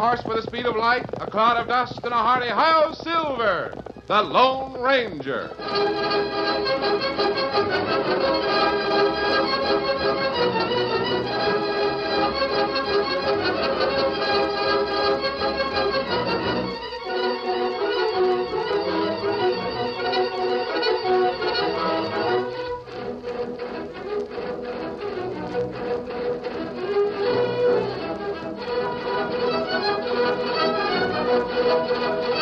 horse with the speed of light, a cloud of dust, and a hearty hi silver, the Lone Ranger. Thank you.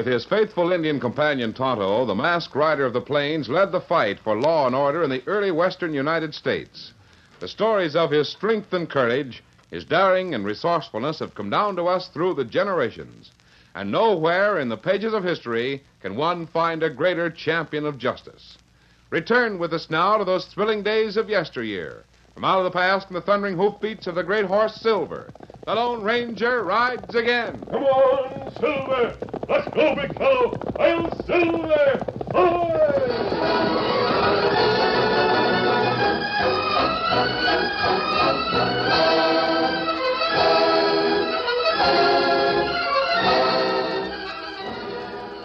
With his faithful Indian companion Tonto, the masked rider of the plains led the fight for law and order in the early western United States. The stories of his strength and courage, his daring and resourcefulness have come down to us through the generations. And nowhere in the pages of history can one find a greater champion of justice. Return with us now to those thrilling days of yesteryear. From out of the past and the thundering hoofbeats of the great horse Silver, the Lone Ranger rides again. Come on, Silver! Let's go, big fellow! I'll Silver!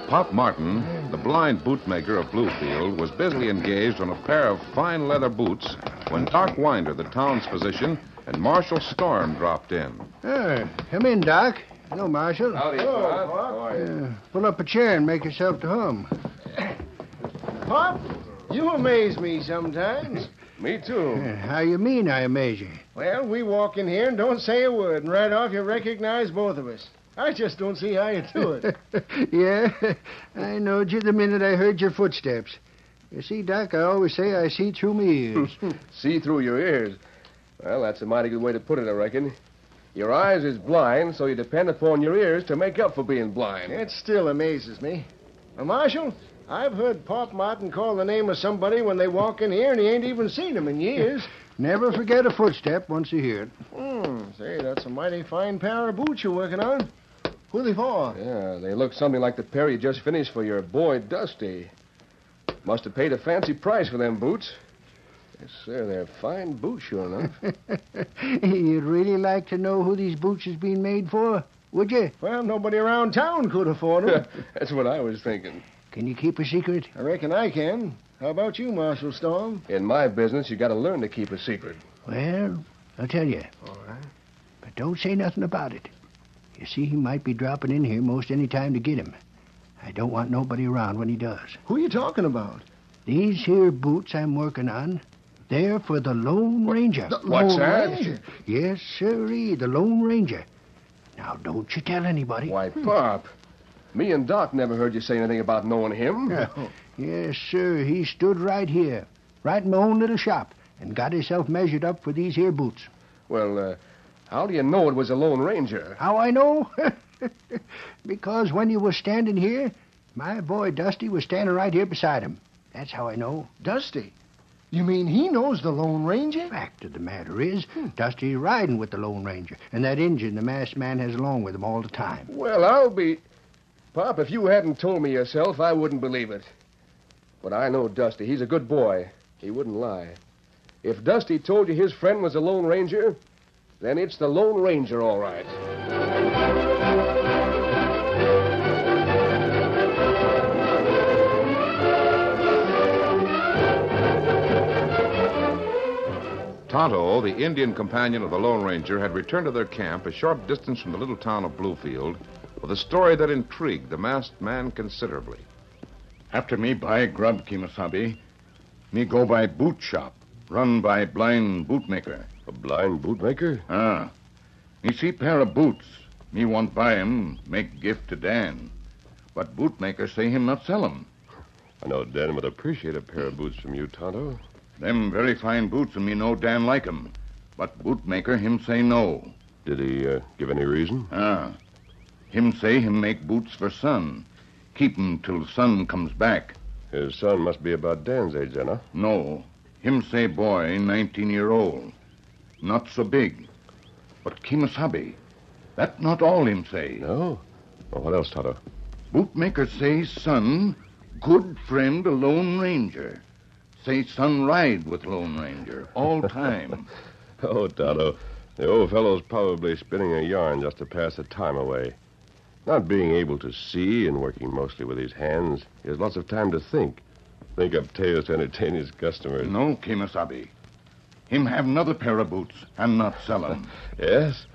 Pop Martin, the blind bootmaker of Bluefield, was busily engaged on a pair of fine leather boots when Doc Winder, the town's physician, and Marshal Storm dropped in. Ah, come in, Doc. Hello, Marshal. Howdy, Pop. How are Uh, pull up a chair and make yourself to home. Pop, you amaze me sometimes. Me too. Uh, how you mean I amaze you? well, we walk in here and don't say a word, and right off you recognize both of us. I just don't see how you do it. yeah, I knowed you the minute I heard your footsteps. You see, Doc, I always say I see through my ears. See through your ears. Well, that's a mighty good way to put it, I reckon. Your eyes is blind, so you depend upon your ears to make up for being blind. it still amazes me. Now, Marshal, I've heard Pop Martin call the name of somebody when they walk in here, and he ain't even seen him in years. Never forget a footstep once you hear it. Hmm, say, that's a mighty fine pair of boots you're working on. Who they for? Yeah, they look something like the pair you just finished for your boy, Dusty. Must have paid a fancy price for them boots. Yes, sir, they're fine boots, sure enough. You'd really like to know who these boots is being made for, would you? Well, nobody around town could afford them. That's what I was thinking. Can you keep a secret? I reckon I can. How about you, Marshal Storm? In my business, you got to learn to keep a secret. Well, I'll tell you. All right. But don't say nothing about it. You see, he might be dropping in here most any time to get him. I don't want nobody around when he does. Who are you talking about? These here boots I'm working on, they're for the Lone Ranger. What's Lone that? Ranger? Yes, sirree, the Lone Ranger. Now, don't you tell anybody. Why, Pop, me and Doc never heard you say anything about knowing him. Yes, sir, he stood right here, right in my own little shop, and got himself measured up for these here boots. Well, uh, how do you know it was a Lone Ranger? How I know? because when you was standing here, my boy Dusty was standing right here beside him. That's how I know. Dusty. You mean he knows the Lone Ranger? Fact of the matter is, Dusty's riding with the Lone Ranger, and that Injun the masked man has along with him all the time. Well, I'll be. Pop, if you hadn't told me yourself, I wouldn't believe it. But I know Dusty. He's a good boy. He wouldn't lie. If Dusty told you his friend was a Lone Ranger, then it's the Lone Ranger, all right. Tonto, the Indian companion of the Lone Ranger, had returned to their camp a short distance from the little town of Bluefield with a story that intrigued the masked man considerably. After me buy grub, Kemo Sabe, me go by boot shop, run by blind bootmaker. A blind bootmaker? Ah. Me see pair of boots. Me want buy 'em, make gift to Dan. But bootmaker say him not sell 'em. I know Dan would appreciate a pair of boots from you, Tonto. Them very fine boots, and me know Dan like 'em. But bootmaker him say no. Did he uh, give any reason? Ah. Him say him make boots for son. Keep 'em till son comes back. His son must be about Dan's age, then, huh? No. Him say boy, 19 year old. Not so big. But Kemo Sabe, that not all him say. No? Well, what else, Tonto? Bootmaker say son, good friend of Lone Ranger. Say Son ride with Lone Ranger all time. Oh, Tonto, the old fellow's probably spinning a yarn just to pass the time away. Not being able to see and working mostly with his hands, he has lots of time to think. Think up tales to entertain his customers. no, Kemo Sabe. Him have another pair of boots and not sell 'em. Yes?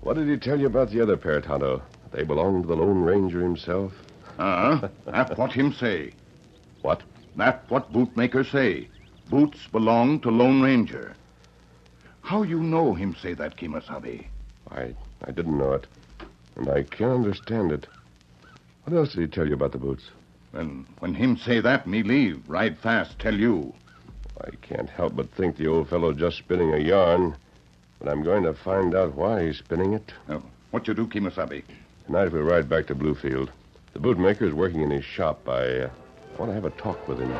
What did he tell you about the other pair, Tonto? They belong to the Lone Ranger himself? Uh-huh. What him say. What? That what bootmaker say. Boots belong to Lone Ranger. How you know him say that, Kemo Sabe? I I didn't know it. And I can't understand it. What else did he tell you about the boots? And when him say that, me leave. Ride fast, tell you. I can't help but think the old fellow just spinning a yarn. But I'm going to find out why he's spinning it. Now, what you do, Kemo Sabe? Tonight we'll ride back to Bluefield. The bootmaker is working in his shop. I uh, want to have a talk with him.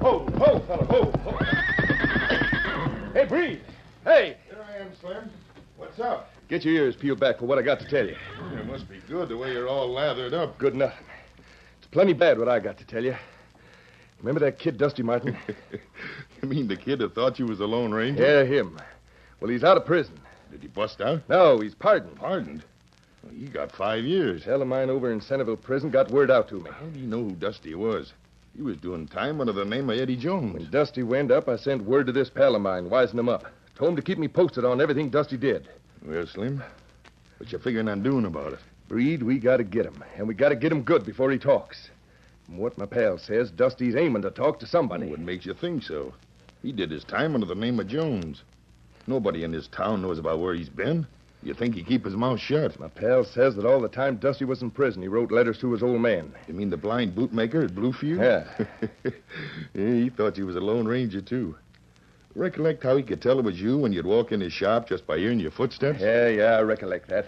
Ho, ho, fella, ho, ho. Hey, Breed. Hey, Here I am, Slim. What's up? get your ears peeled back for what I got to tell you. It must be good the way you're all lathered up. Good enough. It's plenty bad what I got to tell you. Remember that kid, Dusty Martin? You mean the kid that thought you was a Lone Ranger? yeah, him. Well, he's out of prison. Did he bust out? No, he's pardoned. Pardoned. Well, he got five years. Hell of mine over in Centerville prison got word out to me. How do you know who Dusty was? He was doing time under the name of Eddie Jones. When Dusty went up, I sent word to this pal of mine, wising him up. Told him to keep me posted on everything Dusty did. Well, Slim, what you figuring on doing about it? Breed, we gotta get him, and we gotta get him good before he talks. From what my pal says, Dusty's aiming to talk to somebody. What makes you think so? He did his time under the name of Jones. Nobody in this town knows about where he's been. You think he keep his mouth shut? My pal says that all the time Dusty was in prison, he wrote letters to his old man. You mean the blind bootmaker at Bluefield? Yeah. yeah, he thought you was a Lone Ranger, too. Recollect how he could tell it was you when you'd walk in his shop just by hearing your footsteps? Yeah, yeah, I recollect that.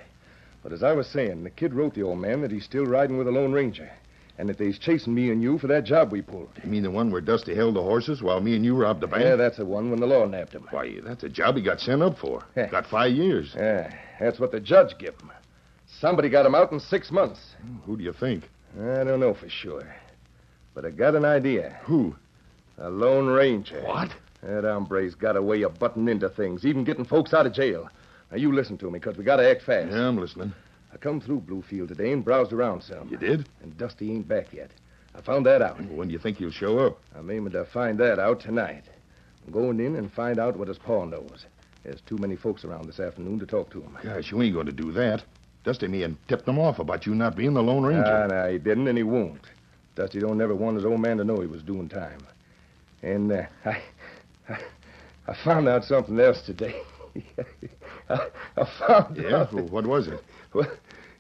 But as I was saying, the kid wrote the old man that he's still riding with a Lone Ranger, and that they's chasing me and you for that job we pulled. You mean the one where Dusty held the horses while me and you robbed the bank? Yeah, that's the one when the law nabbed him. Why, that's a job he got sent up for. Yeah. Got five years. Yeah, that's what the judge gave him. Somebody got him out in six months. Hmm, who do you think? I don't know for sure. But I got an idea. Who? A Lone Ranger. What? That hombre's got a way of butting into things, even getting folks out of jail. Now, you listen to me, 'cause we gotta act fast. Yeah, I'm listening. I come through Bluefield today and browsed around some. You did? And Dusty ain't back yet. I found that out. When do you think he'll show up? I'm aiming to find that out tonight. I'm going in and find out what his paw knows. There's too many folks around this afternoon to talk to him. Gosh, you ain't going to do that. Dusty me and tipped him off about you not being the Lone Ranger. Ah, no, he didn't, and he won't. Dusty don't never want his old man to know he was doing time. And uh, I, I, I found out something else today. I, I found yeah? out. Well, what was it? Well,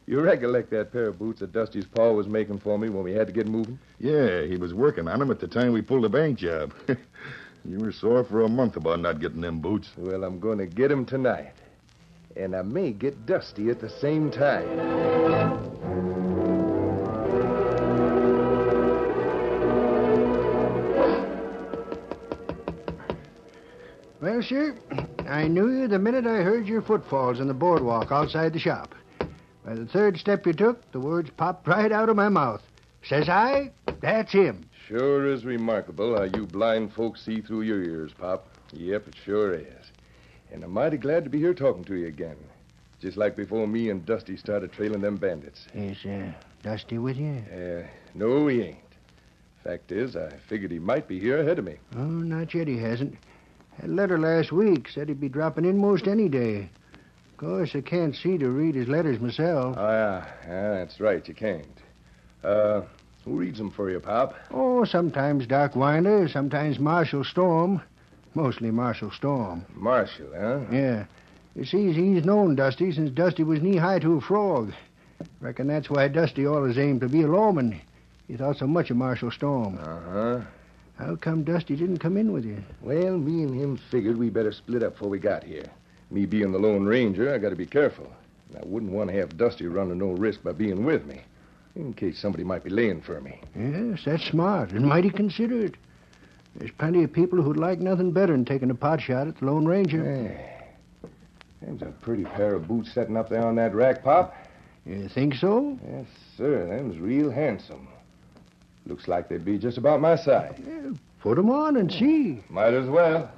you recollect that pair of boots that Dusty's paw was making for me when we had to get moving? Yeah, he was working on them at the time we pulled the bank job. you were sore for a month about not getting them boots. Well, I'm going to get him tonight. And I may get Dusty at the same time. Well, sir, I knew you the minute I heard your footfalls on the boardwalk outside the shop. By the third step you took, the words popped right out of my mouth. Says I, that's him. Sure is remarkable how you blind folks see through your ears, Pop. Yep, it sure is. And I'm mighty glad to be here talking to you again. just like before me and Dusty started trailing them bandits. Is uh, Dusty with you? Uh, no, he ain't. Fact is, I figured he might be here ahead of me. Oh, not yet. He hasn't. Had a letter last week. Said he'd be dropping in most any day. Of course, I can't see to read his letters myself. Oh, yeah. yeah that's right. You can't. Uh, who reads them for you, Pop? Oh, sometimes Doc Winder, sometimes Marshal Storm. Mostly Marshal Storm. Marshal, huh? Yeah. You see, he's known Dusty since Dusty was knee high to a frog. Reckon that's why Dusty always aimed to be a lawman. He thought so much of Marshal Storm. Uh-huh. How come Dusty didn't come in with you? Well, me and him figured we better split up before we got here. Me being the Lone Ranger, I got to be careful. I wouldn't want to have Dusty running no risk by being with me, in case somebody might be laying for me. Yes, that's smart and mighty considerate. There's plenty of people who'd like nothing better than taking a pot shot at the Lone Ranger. Hey, there's a pretty pair of boots setting up there on that rack, Pop. You think so? Yes, sir. Them's real handsome. Looks like they'd be just about my size. Yeah, put 'em on and see. Might as well.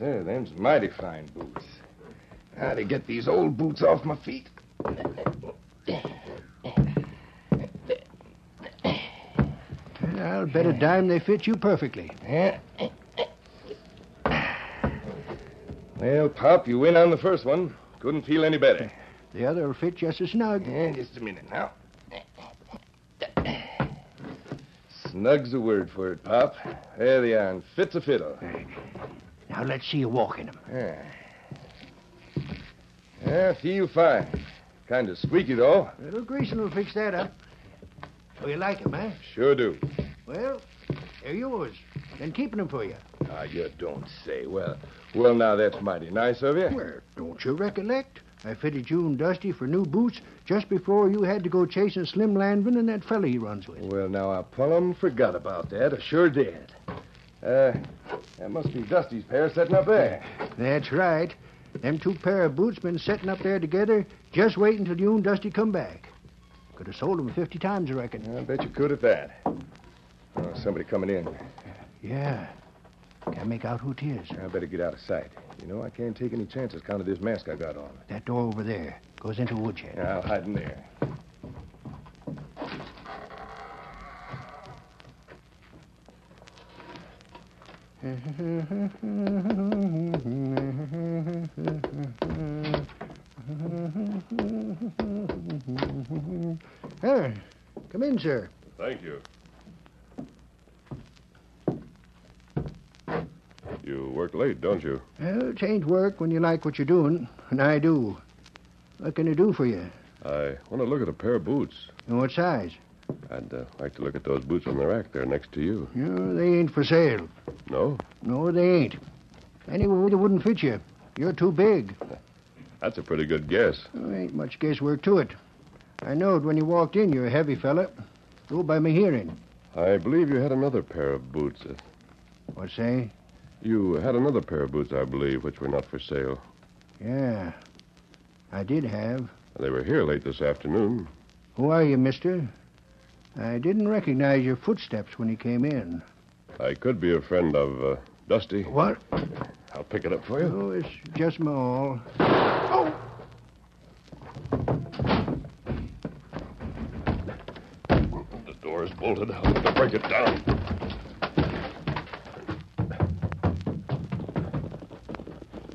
Sir. Them's mighty fine boots. How to get these old boots off my feet? I'll bet a dime they fit you perfectly. Yeah. Well, Pop, you win on the first one. Couldn't feel any better. The other will fit just as snug. Yeah, just a minute now. Snug's the word for it, Pop. There they are, and fit's a fiddle. Now let's see you walk in 'em. Yeah. Yeah, feel fine. Kind of squeaky, though. Little greasing will fix that up. Oh, you like 'em, eh? Sure do. Well, they're yours. Been keeping 'em for you. Ah, you don't say. Well, well, now that's mighty nice of you. Well, don't you recollect? I fitted you and Dusty for new boots just before you had to go chasing Slim Landvin and that fella he runs with. Well, now I plumb forgot about that. I sure did. Uh, that must be Dusty's pair sitting up there. That's right. Them two pair of boots been setting up there together, just waiting till you and Dusty come back. Could have sold 'em 50 times, I reckon. I bet you could at that. Oh, somebody coming in. Yeah. Can't make out who 'tis. I better get out of sight. You know, I can't take any chances count of this mask I got on. That door over there goes into a woodshed. Yeah, I'll hide in there. Ah, come in, sir. Thank you. You work late, don't you? Well, it ain't work when you like what you're doing, and I do. What can I do for you? I want to look at a pair of boots. And what size? I'd uh, like to look at those boots on the rack there next to you. No, they ain't for sale. No? No, they ain't. Anyway, they wouldn't fit you. You're too big. That's a pretty good guess. There ain't much guesswork to it. I knowed when you walked in you're a heavy fella. Go by my hearing. I believe you had another pair of boots. Uh, What say? You had another pair of boots, I believe, which were not for sale. Yeah, I did have. They were here late this afternoon. Who are you, mister? I didn't recognize your footsteps when you came in. I could be a friend of uh, Dusty. What? I'll pick it up for you. Oh, it's just my awl. Oh! The door is bolted. I'll have to break it down.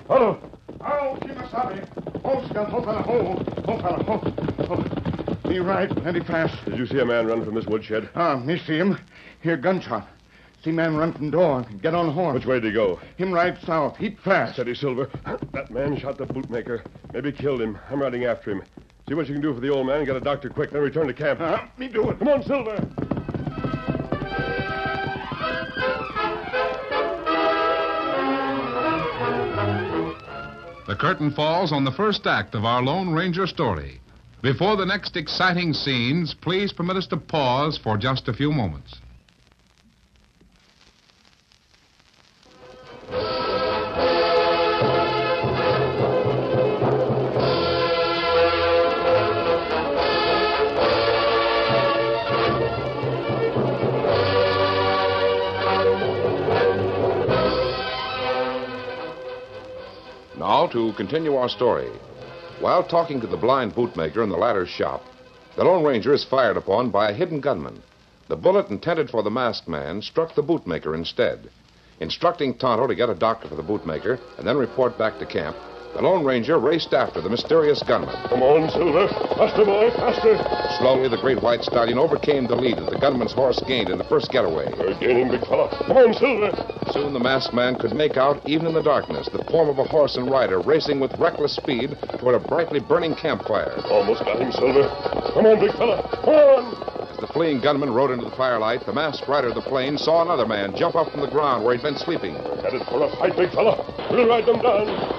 Hello. Oh, Kemo Sabe. Oh, Scott. Oh, fella. Oh, oh, fella. Oh. Be right, plenty fast. Did you see a man run from this woodshed? Ah, me see him. Hear gunshot. See man run from door. Get on horse. Which way did he go? Him ride south. Heap fast. Steady, Silver. That man shot the bootmaker. Maybe killed him. I'm riding after him. See what you can do for the old man get a doctor quick, then return to camp. Ah, me do it. Come on, Silver. The curtain falls on the first act of our Lone Ranger story. Before the next exciting scenes, please permit us to pause for just a few moments. Now to continue our story. While talking to the blind bootmaker in the latter's shop, the Lone Ranger is fired upon by a hidden gunman. The bullet intended for the masked man struck the bootmaker instead. Instructing Tonto to get a doctor for the bootmaker and then report back to camp, the Lone Ranger raced after the mysterious gunman. Come on, Silver. Faster, boy, faster. Slowly, the great white stallion overcame the lead that the gunman's horse gained in the first getaway. We're gaining, big fella. Come on, Silver. Soon the masked man could make out, even in the darkness, the form of a horse and rider racing with reckless speed toward a brightly burning campfire. Almost got him, Silver. Come on, big fella. Come on. As the fleeing gunman rode into the firelight, the masked rider of the plain saw another man jump up from the ground where he'd been sleeping. Headed for a fight, big fella. We'll ride them down.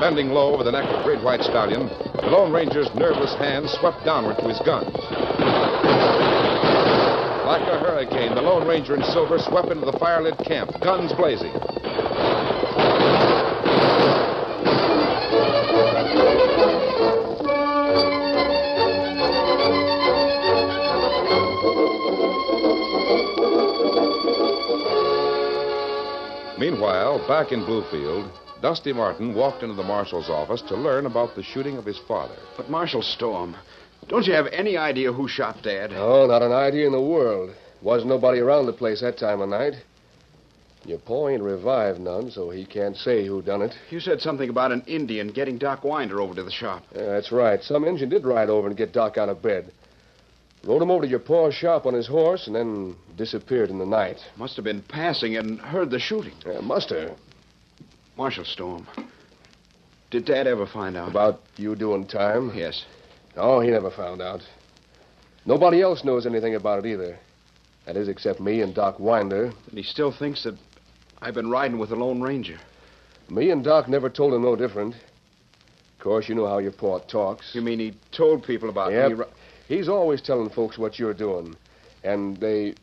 Bending low over the neck of great white stallion, the Lone Ranger's nerveless hand swept downward to his gun. Like a hurricane, the Lone Ranger and Silver swept into the firelit camp, guns blazing. Meanwhile, back in Bluefield, Dusty Martin walked into the marshal's office to learn about the shooting of his father. But Marshal Storm, don't you have any idea who shot Dad? Oh, not an idea in the world. Wasn't nobody around the place that time of night. Your paw ain't revived none, so he can't say who done it. You said something about an Indian getting Doc Winder over to the shop. Yeah, that's right. Some Indian did ride over and get Doc out of bed. Rode him over to your paw's shop on his horse and then disappeared in the night. Must have been passing and heard the shooting. Yeah, must have. Marshal Storm, did Dad ever find out? About you doing time? Yes. Oh, he never found out. Nobody else knows anything about it either. That is, except me and Doc Winder. And he still thinks that I've been riding with the Lone Ranger. Me and Doc never told him no different. Of course, you know how your paw talks. You mean he told people about Yep. me? He's always telling folks what you're doing. And they.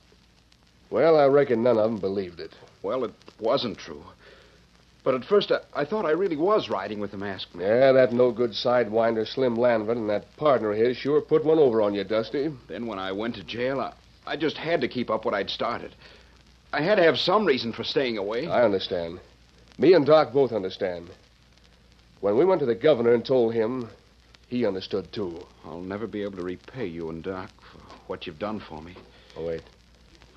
Well, I reckon none of them believed it. Well, it wasn't true. But at first, I, I thought I really was riding with the masked man. Yeah, that no good sidewinder Slim Lanvin and that partner of his sure put one over on you, Dusty. Then when I went to jail, I, I just had to keep up what I'd started. I had to have some reason for staying away. I understand. Me and Doc both understand. When we went to the governor and told him, he understood too. I'll never be able to repay you and Doc for what you've done for me. Oh, wait.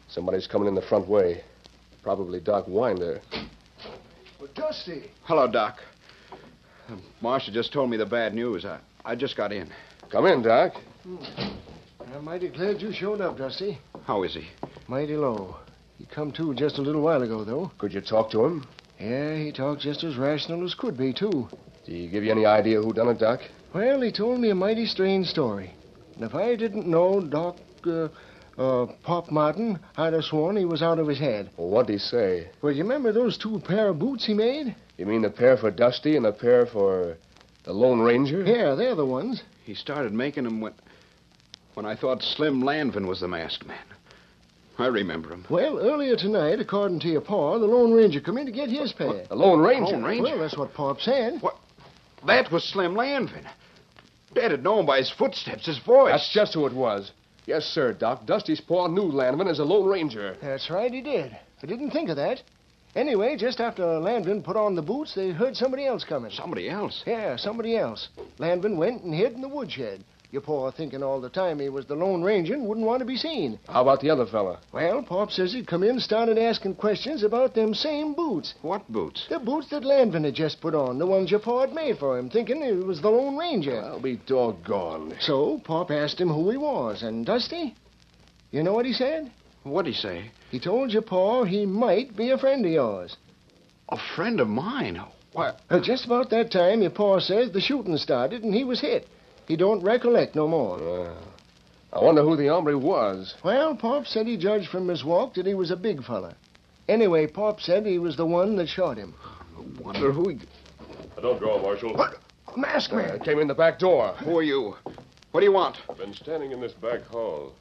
Somebody's coming in the front way. Probably Doc Winder. Well, Dusty. Hello, Doc. Uh, Marshal just told me the bad news. I, I just got in. Come in, Doc. I'm mighty glad you showed up, Dusty. How is he? Mighty low. He come to just a little while ago, though. Could you talk to him? Yeah, he talked just as rational as could be, too. Did he give you any idea who done it, Doc? Well, he told me a mighty strange story. And if I didn't know Doc, uh, uh, Pop Martin, I'd have sworn he was out of his head. Well, what'd he say? Well, you remember those two pair of boots he made? You mean the pair for Dusty and the pair for the Lone Ranger? Yeah, they're the ones. He started making them when, when I thought Slim Lanvin was the masked man. I remember him. Well, earlier tonight, according to your pa, the Lone Ranger come in to get his pair. The Lone Ranger? Lone Ranger? Well, that's what Pop said. What? That was Slim Lanvin. Dad had known by his footsteps, his voice. That's just who it was. Yes, sir, Doc. Dusty's paw knew Landman as a Lone Ranger. That's right, he did. I didn't think of that. Anyway, just after Landman put on the boots, they heard somebody else coming. Somebody else. Yeah, somebody else. Landman went and hid in the woodshed. Your pa thinking all the time he was the Lone Ranger and wouldn't want to be seen. How about the other fella? Well, Pop says he'd come in and started asking questions about them same boots. What boots? The boots that Landvin had just put on, the ones your pa had made for him, thinking he was the Lone Ranger. I'll be doggone. So Pop asked him who he was, and Dusty, you know what he said? What'd he say? He told your pa he might be a friend of yours. A friend of mine. Why, Uh, just about that time, your pa says the shooting started and he was hit. He don't recollect no more. Uh, I wonder who the hombre was. Well, Pop said he judged from his walk that he was a big fella. Anyway, Pop said he was the one that shot him. I wonder who he... Don't go, Marshal. What? Masked Uh, man. came in the back door. Who are you? What do you want? I've been standing in this back hall.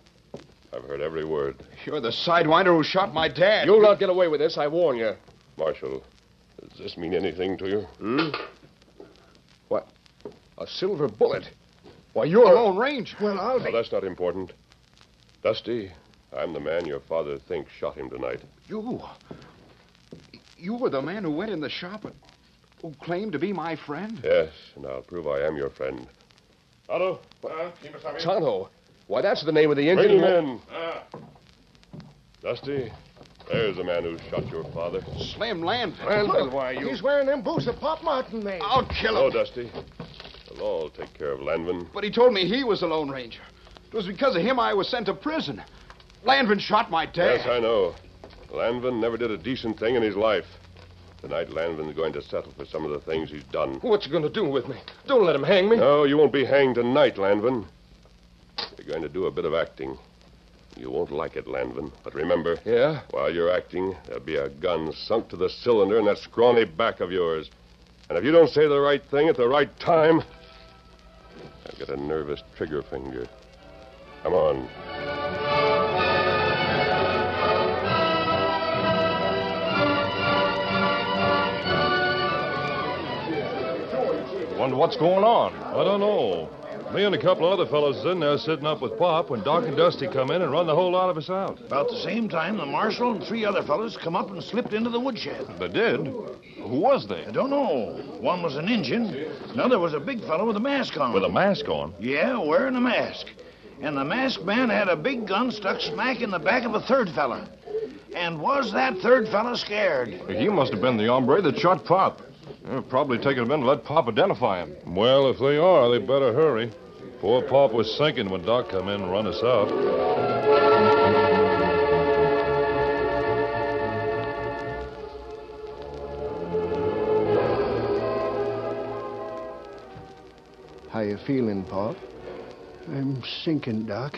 I've heard every word. You're the sidewinder who shot my dad. You'll not get away with this, I warn you. Marshal, does this mean anything to you? Hmm? What? A silver bullet? Why, you're a Lone Ranger. Well, I'll Well, that's not important. Dusty, I'm the man your father thinks shot him tonight. You. You were the man who went in the shop and. Who claimed to be my friend? Yes, and I'll prove I am your friend. Otto, uh, Tonto. Why, that's the name of the bring engine. him in. Ah. Dusty, there's the man who shot your father. Slim Lanford. Lanford, why you? He's wearing them boots that Pop Martin made. I'll kill him. Hello. Dusty. Law will take care of Lanvin. But he told me he was the Lone Ranger. It was because of him I was sent to prison. Lanvin shot my dad. Yes, I know. Lanvin never did a decent thing in his life. Tonight, Lanvin's going to settle for some of the things he's done. What you going to do with me? Don't let him hang me. No, you won't be hanged tonight, Lanvin. You're going to do a bit of acting. You won't like it, Lanvin. But remember, Yeah? while you're acting, there'll be a gun sunk to the cylinder in that scrawny back of yours. And if you don't say the right thing at the right time, I've got a nervous trigger finger. Come on. Wonder what's going on. I don't know. Me and a couple of other fellows is in there sitting up with Pop when Doc and Dusty come in and run the whole lot of us out. About the same time, the marshal and three other fellows come up and slipped into the woodshed. They did? Who was they? I don't know. One was an Injun. Another was a big fellow with a mask on. With a mask on. Yeah, wearing a mask. And the masked man had a big gun stuck smack in the back of a third fella. And was that third fella scared? He must have been the hombre that shot Pop. It'll probably take a minute to let Pop identify him. Well, if they are, they better hurry. Poor Pop was sinking when Doc come in and run us out. How you feeling, Pop? I'm sinking, Doc.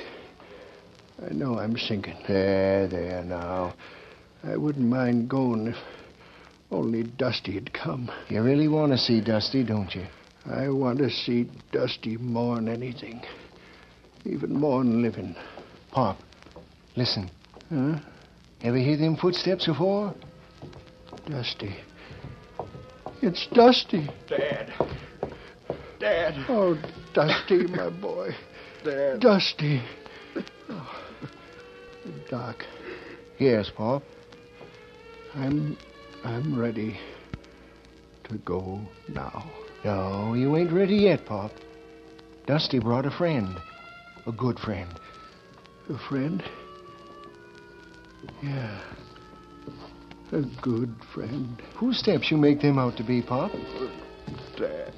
I know I'm sinking. There, there now. I wouldn't mind going if only Dusty'd come. You really want to see Dusty, don't you? I want to see Dusty more than anything. Even more than living. Pop, listen. Huh? Ever hear them footsteps before? Dusty. It's Dusty. Dad. Dad. Oh, Dusty, my boy. Dad. Dusty. Oh, Doc, Yes, Pop. I'm I'm ready to go now. No, you ain't ready yet, Pop. Dusty brought a friend. A good friend. A friend? Yeah. A good friend. Whose steps you make them out to be, Pop? Dad.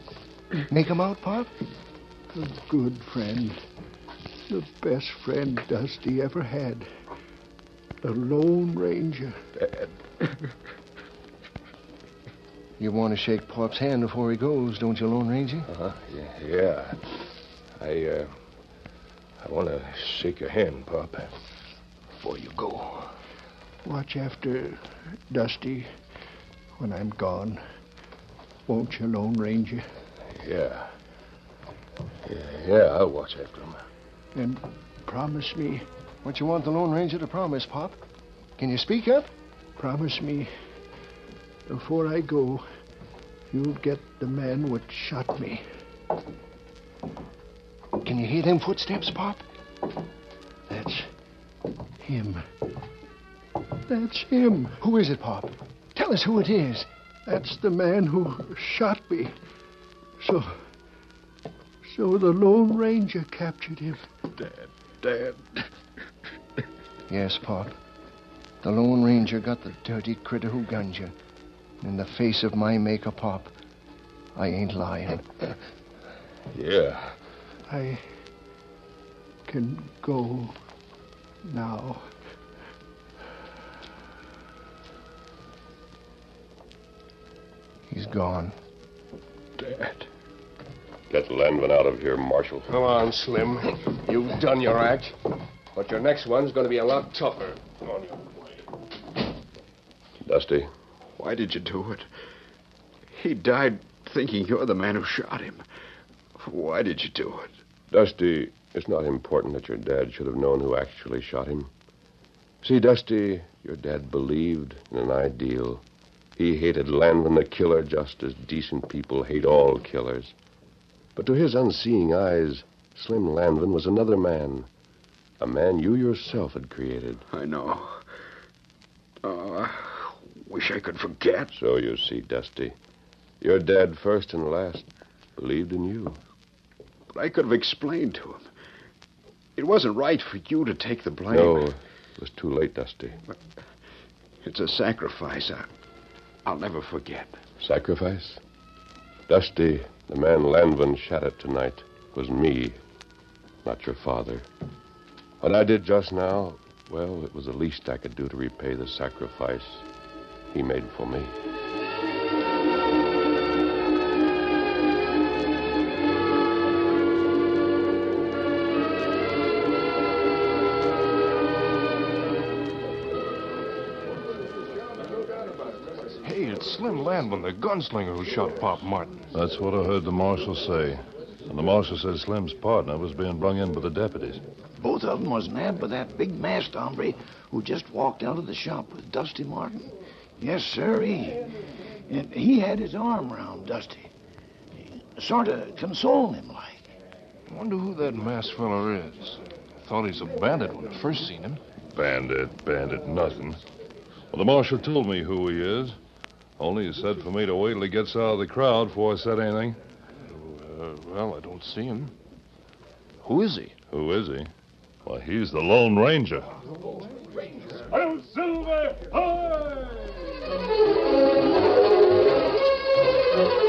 Make 'em out, Pop? A good friend. The best friend Dusty ever had. The Lone Ranger. Dad. You want to shake Pop's hand before he goes, don't you, Lone Ranger? Uh-huh. Yeah, yeah. I, uh, I want to shake your hand, Pop, before you go. Watch after Dusty when I'm gone. Won't you, Lone Ranger? Yeah. Yeah, yeah, I'll watch after him. And promise me, What you want the Lone Ranger to promise, Pop? Can you speak up? promise me, before I go, you'll get the man what shot me. Can you hear them footsteps, Pop? That's him. That's him. Who is it, Pop? Tell us who it is. That's the man who shot me. So, so the Lone Ranger captured him. Dad. Yes, Pop. The Lone Ranger got the dirty critter who gunned you. In the face of my maker, Pop, I ain't lying. Yeah. I can go now. He's gone. Dad. Get Lanvin out of here, Marshal. Come on, Slim. You've done your act. But your next one's going to be a lot tougher. Come on, you. Dusty, Why did you do it? He died thinking you're the man who shot him. Why did you do it? Dusty, it's not important that your dad should have known who actually shot him. See, Dusty, your dad believed in an ideal. He hated Lanvin the killer just as decent people hate all killers. But to his unseeing eyes, Slim Lanvin was another man. A man you yourself had created. I know. Oh, wish I could forget. So you see, Dusty, Your dad, first and last, believed in you. But I could have explained to him. It wasn't right for you to take the blame. No, it was too late, Dusty. But It's a sacrifice I, I'll never forget. Sacrifice? Dusty, the man Lanvin shot at tonight was me, not your father. What I did just now, well, it was the least I could do to repay the sacrifice he made for me. Hey, it's Slim Landman, the gunslinger who shot Pop Martin. That's what I heard the marshal say. And the marshal said Slim's partner was being brung in by the deputies. Both of them was nabbed by that big masked hombre who just walked out of the shop with Dusty Martin. Yes, sir, he. And he had his arm around Dusty. Sort of consoling him like. I wonder who that masked fella is. I thought he's a bandit when I first seen him. Bandit, bandit, nothing. Well, the marshal told me who he is. Only he said for me to wait till he gets out of the crowd before I said anything. Uh, well, I don't see him. Who is he? Who is he? Why, he's the Lone Ranger. Oh, Silver! The